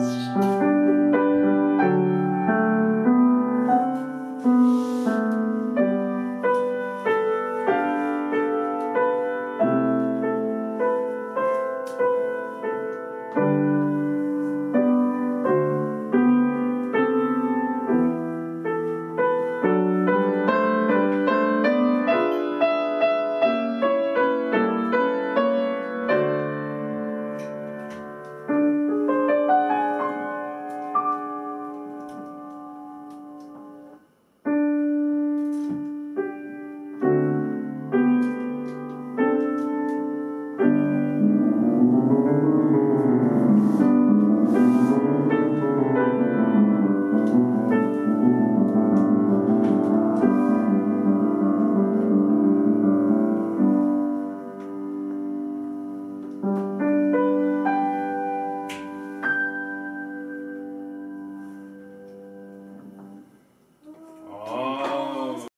Música